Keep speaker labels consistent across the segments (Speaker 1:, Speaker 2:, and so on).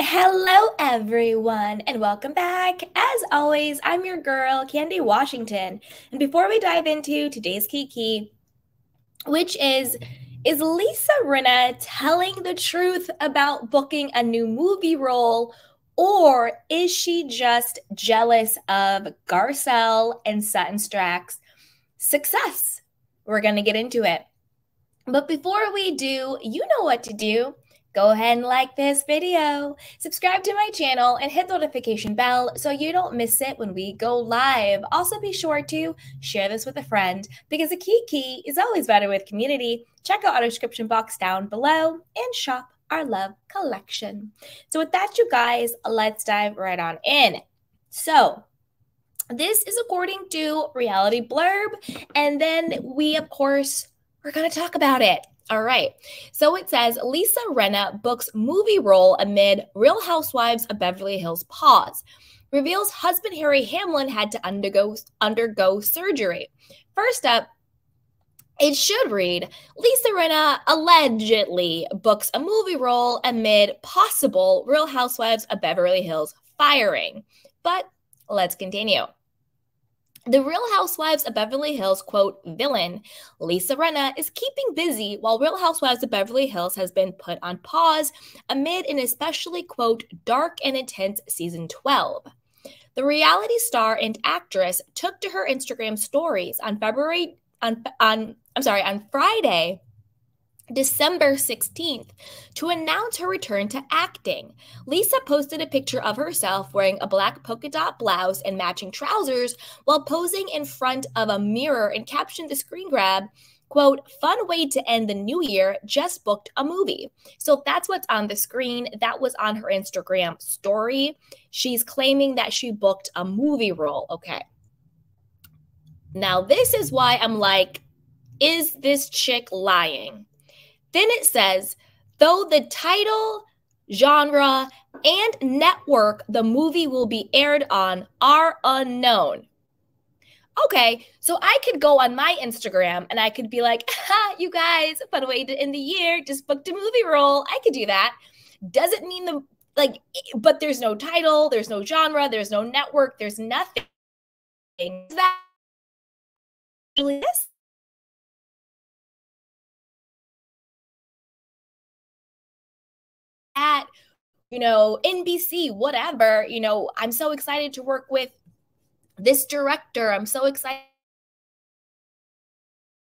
Speaker 1: Hello, everyone, and welcome back. As always, I'm your girl, Candy Washington. And before we dive into today's Kiki, which is Is Lisa Rinna telling the truth about booking a new movie role, or is she just jealous of Garcelle and Sutton Stracke's success? We're going to get into it. But before we do, you know what to do go ahead and like this video, subscribe to my channel, and hit the notification bell so you don't miss it when we go live. Also, be sure to share this with a friend because a key key is always better with community. Check out our description box down below and shop our love collection. So, with that, you guys, let's dive right on in. So, this is according to Reality Blurb, and then we, of course, we're going to talk about it. All right. So it says Lisa Rinna books movie role amid Real Housewives of Beverly Hills pause. Reveals husband Harry Hamlin had to undergo undergo surgery. First up, it should read Lisa Rinna allegedly books a movie role amid possible Real Housewives of Beverly Hills firing. But let's continue. The Real Housewives of Beverly Hills, quote, villain, Lisa Rinna, is keeping busy while Real Housewives of Beverly Hills has been put on pause amid an especially, quote, dark and intense season 12. The reality star and actress took to her Instagram stories on February, on, on I'm sorry, on Friday, December 16th to announce her return to acting. Lisa posted a picture of herself wearing a black polka dot blouse and matching trousers while posing in front of a mirror and captioned the screen grab, quote, fun way to end the new year, just booked a movie. So that's what's on the screen. That was on her Instagram story. She's claiming that she booked a movie role. Okay. Now, this is why I'm like, is this chick lying? Then it says, though the title, genre, and network the movie will be aired on are unknown. Okay, so I could go on my Instagram and I could be like, ha, you guys, fun way to end the year, just booked a movie role. I could do that. Doesn't mean the like, but there's no title, there's no genre, there's no network, there's nothing. That this at you know NBC whatever you know I'm so excited to work with this director. I'm so excited.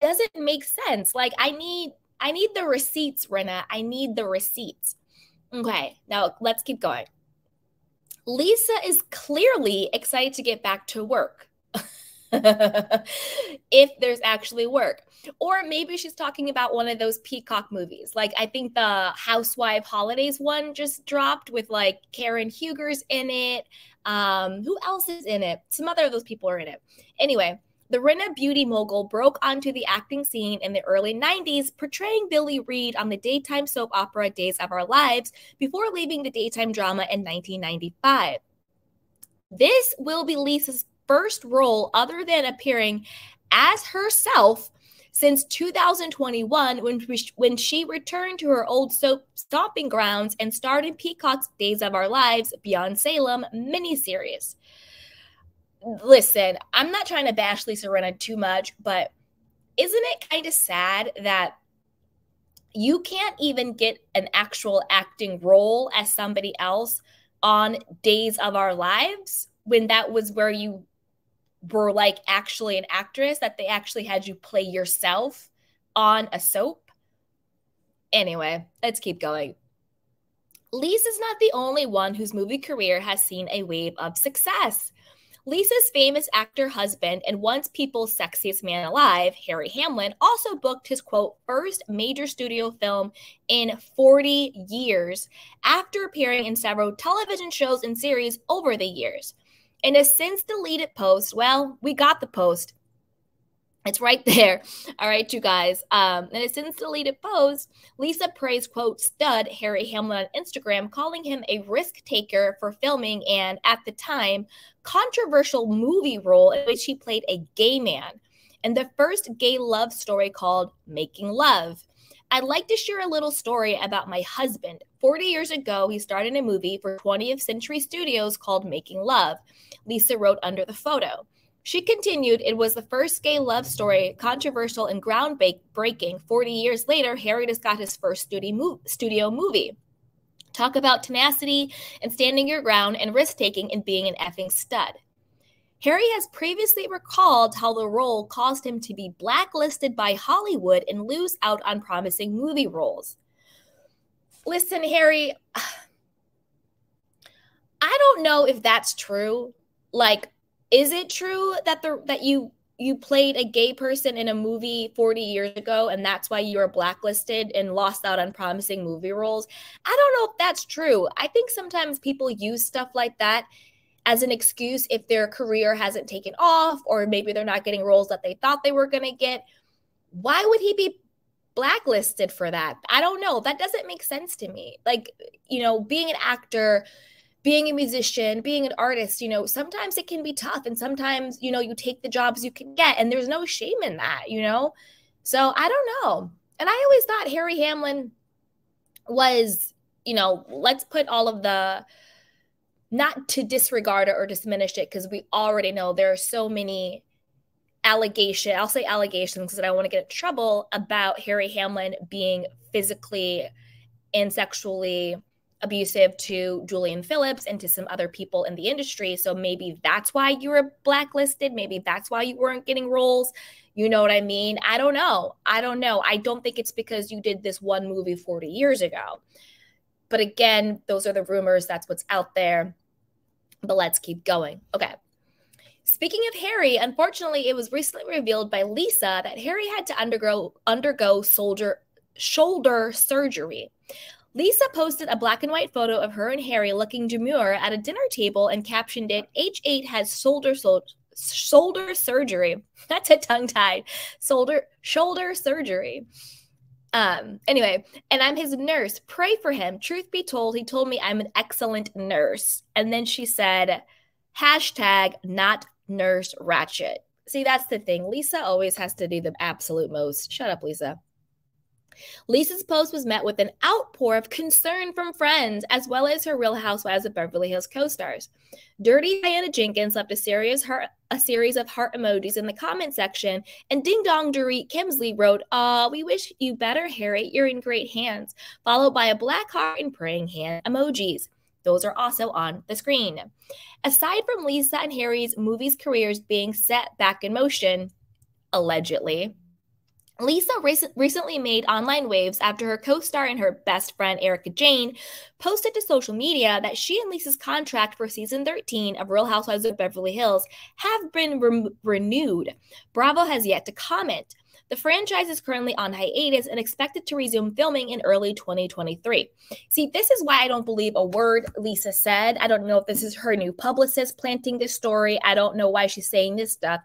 Speaker 1: It doesn't make sense. Like I need I need the receipts Rinna I need the receipts. Okay now let's keep going. Lisa is clearly excited to get back to work if there's actually work. Or maybe she's talking about one of those Peacock movies. Like I think the Housewife Holidays one just dropped with like Karen Huger's in it. Um, who else is in it? Some other of those people are in it. Anyway, the Rinna beauty mogul broke onto the acting scene in the early 90s, portraying Billie Reed on the daytime soap opera Days of Our Lives before leaving the daytime drama in 1995. This will be Lisa's first role other than appearing as herself since 2021 when, when she returned to her old soap stomping grounds and starred in Peacock's Days of Our Lives Beyond Salem miniseries. Listen, I'm not trying to bash Lisa Rinna too much, but isn't it kind of sad that you can't even get an actual acting role as somebody else on Days of Our Lives when that was where you were like actually an actress, that they actually had you play yourself on a soap. Anyway, let's keep going. Lisa's not the only one whose movie career has seen a wave of success. Lisa's famous actor husband and once people's sexiest man alive, Harry Hamlin, also booked his quote first major studio film in 40 years after appearing in several television shows and series over the years. In a since deleted post, well, we got the post. It's right there. All right, you guys. Um, in a since deleted post, Lisa praised, quote, stud Harry Hamlin on Instagram, calling him a risk taker for filming and, at the time, controversial movie role in which he played a gay man and the first gay love story called Making Love. I'd like to share a little story about my husband. 40 years ago, he starred in a movie for 20th Century Studios called Making Love. Lisa wrote under the photo. She continued, it was the first gay love story, controversial and groundbreaking. 40 years later, Harry just got his first studio movie. Talk about tenacity and standing your ground and risk taking and being an effing stud. Harry has previously recalled how the role caused him to be blacklisted by Hollywood and lose out on promising movie roles. Listen, Harry, I don't know if that's true. Like, is it true that the that you you played a gay person in a movie 40 years ago and that's why you were blacklisted and lost out on promising movie roles. I don't know if that's true. I think sometimes people use stuff like that as an excuse if their career hasn't taken off or maybe they're not getting roles that they thought they were going to get. Why would he be blacklisted for that? I don't know. That doesn't make sense to me. Like, you know, being an actor, being a musician, being an artist, you know, sometimes it can be tough and sometimes, you know, you take the jobs you can get and there's no shame in that, you know? So I don't know. And I always thought Harry Hamlin was, you know, let's put all of the, not to disregard it or diminish it, because we already know there are so many allegation i'll say allegations because i don't want to get in trouble about harry hamlin being physically and sexually abusive to Julian Phillips and to some other people in the industry. So maybe that's why you were blacklisted. Maybe that's why you weren't getting roles. You know what I mean? I don't know. I don't know. I don't think it's because you did this one movie 40 years ago. But again, those are the rumors. That's what's out there. But let's keep going. Okay. Speaking of Harry, unfortunately, it was recently revealed by Lisa that Harry had to undergo undergo soldier shoulder surgery. Lisa posted a black and white photo of her and Harry looking demure at a dinner table and captioned it H8 has shoulder shoulder surgery. That's a tongue tied. Shoulder shoulder surgery. Um, anyway, and I'm his nurse. Pray for him. Truth be told, he told me I'm an excellent nurse. And then she said, hashtag not nurse ratchet. See, that's the thing. Lisa always has to do the absolute most. Shut up, Lisa. Lisa's post was met with an outpour of concern from friends, as well as her Real Housewives of Beverly Hills co stars. Dirty Diana Jenkins left a series, heart, a series of heart emojis in the comment section, and Ding Dong Dorit Kemsley wrote, Aw, we wish you better, Harry. You're in great hands, followed by a black heart and praying hand emojis. Those are also on the screen. Aside from Lisa and Harry's movies careers being set back in motion, allegedly, Lisa rec- recently made online waves after her co star and her best friend, Erika Jayne, posted to social media that she and Lisa's contract for season 13 of Real Housewives of Beverly Hills have been re- renewed. Bravo has yet to comment. The franchise is currently on hiatus and expected to resume filming in early 2023. See, this is why I don't believe a word Lisa said. I don't know if this is her new publicist planting this story. I don't know why she's saying this stuff.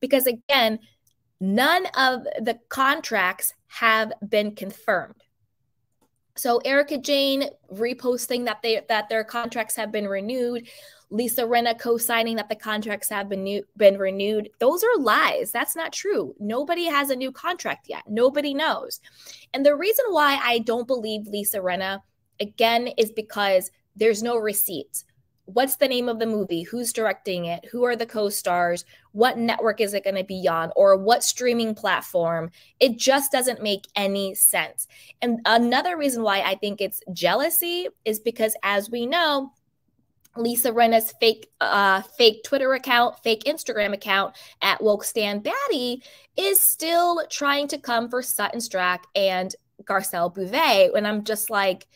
Speaker 1: Because again, None of the contracts have been confirmed. So Erika Jayne reposting that they that their contracts have been renewed, Lisa Rinna co-signing that the contracts have been new, been renewed. Those are lies. That's not true. Nobody has a new contract yet. Nobody knows. And the reason why I don't believe Lisa Rinna again is because there's no receipts what's the name of the movie? Who's directing it? Who are the co-stars? What network is it going to be on? Or what streaming platform? It just doesn't make any sense. And another reason why i think it's jealousy is because as we know Lisa Rinna's fake uh, fake Twitter account, fake Instagram account at Woke Batty is still trying to come for Sutton Stracke and Garcelle Beauvais. When I'm just like,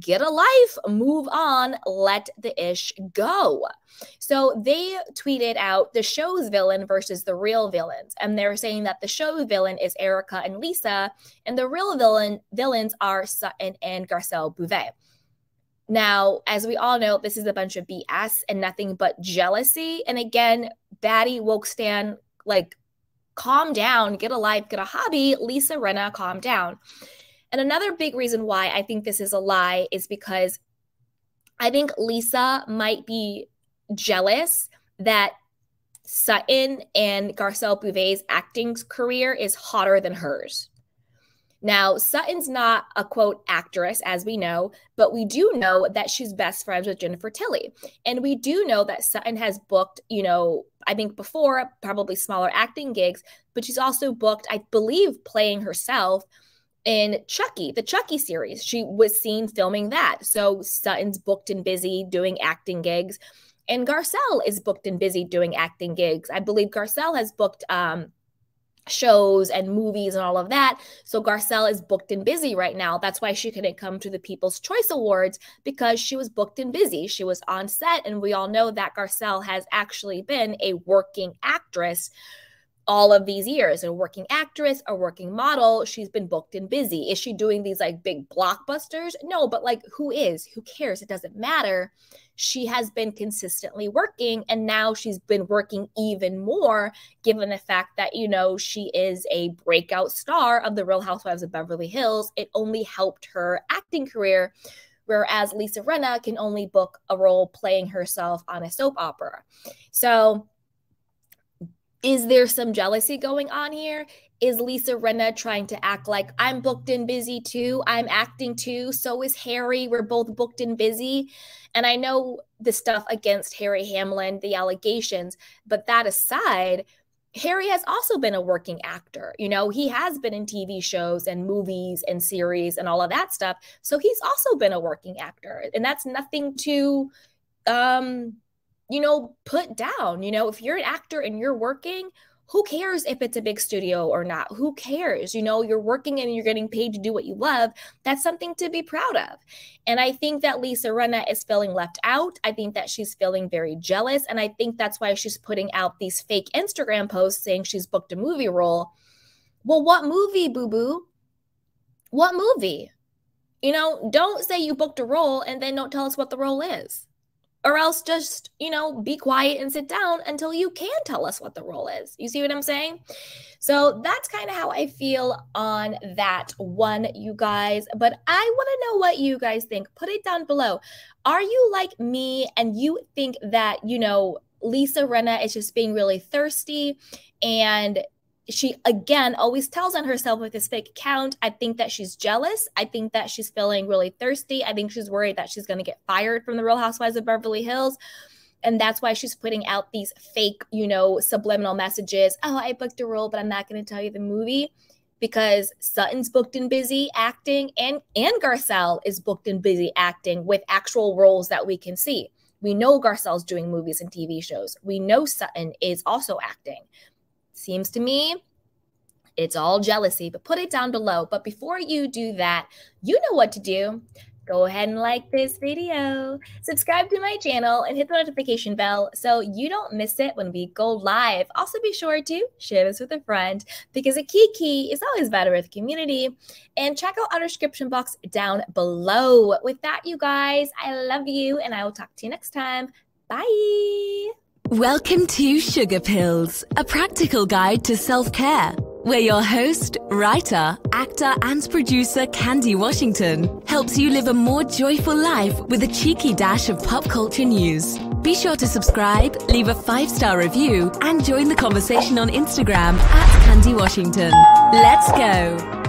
Speaker 1: get a life, move on, let the ish go. So they tweeted out the show's villain versus the real villains. And they're saying that the show villain is Erika and Lisa, and the real villain villains are Sutton and Garcelle Beauvais. Now, as we all know, this is a bunch of BS and nothing but jealousy. And again, Batty woke Stan, like, calm down, get a life, get a hobby. Lisa Rinna, calm down. And another big reason why I think this is a lie is because I think Lisa might be jealous that Sutton and Garcelle Beauvais's acting career is hotter than hers. Now, Sutton's not a quote actress, as we know, but we do know that she's best friends with Jennifer Tilly. And we do know that Sutton has booked, you know, I think before, probably smaller acting gigs, but she's also booked, I believe, playing herself in Chucky, the Chucky series. She was seen filming that. So Sutton's booked and busy doing acting gigs. And Garcelle is booked and busy doing acting gigs. I believe Garcelle has booked um, shows and movies and all of that. So Garcelle is booked and busy right now. That's why she couldn't come to the People's Choice Awards because she was booked and busy. She was on set, and we all know that Garcelle has actually been a working actress all of these years a working actress a working model she's been booked and busy. Is she doing these like big blockbusters? No but like who is? Who cares? It doesn't matter. She has been consistently working and now she's been working even more given the fact that you know she is a breakout star of the real housewives of beverly hills. It only helped her acting career whereas lisa rinna can only book a role playing herself on a soap opera. So is there some jealousy going on here? Is Lisa Rinna trying to act like I'm booked and busy too? I'm acting too. So is Harry. We're both booked and busy. And I know the stuff against Harry Hamlin, the allegations, but that aside, Harry has also been a working actor. You know, he has been in TV shows and movies and series and all of that stuff. So he's also been a working actor. And that's nothing to um you know, put down. You know, if you're an actor and you're working, who cares if it's a big studio or not? Who cares? You know, you're working and you're getting paid to do what you love. That's something to be proud of. And I think that Lisa Rinna is feeling left out. I think that she's feeling very jealous. And I think that's why she's putting out these fake Instagram posts saying she's booked a movie role. Well, what movie, boo boo? What movie? You know, don't say you booked a role and then don't tell us what the role is or else just, you know, be quiet and sit down until you can tell us what the role is. You see what I'm saying? So that's kind of how I feel on that one, you guys. But I want to know what you guys think. Put it down below. Are you like me and you think that, you know, Lisa Rinna is just being really thirsty and she again always tells on herself with this fake account. I think that she's jealous. I think that she's feeling really thirsty. I think she's worried that she's going to get fired from the Real Housewives of Beverly Hills. And that's why she's putting out these fake, you know, subliminal messages. Oh, I booked a role, but I'm not going to tell you the movie because Sutton's booked and busy acting and and Garcelle is booked and busy acting with actual roles that we can see. We know Garcelle's doing movies and TV shows. We know Sutton is also acting. Seems to me it's all jealousy, but put it down below. But before you do that, you know what to do. Go ahead and like this video, subscribe to my channel, and hit the notification bell so you don't miss it when we go live. Also, be sure to share this with a friend because a key key is always better with the community. And check out our description box down below. With that, you guys, I love you, and I will talk to you next time. Bye.
Speaker 2: Welcome to Sugar Pills, a practical guide to self care, where your host, writer, actor, and producer Candy Washington helps you live a more joyful life with a cheeky dash of pop culture news. Be sure to subscribe, leave a five star review, and join the conversation on Instagram at Candy Washington. Let's go!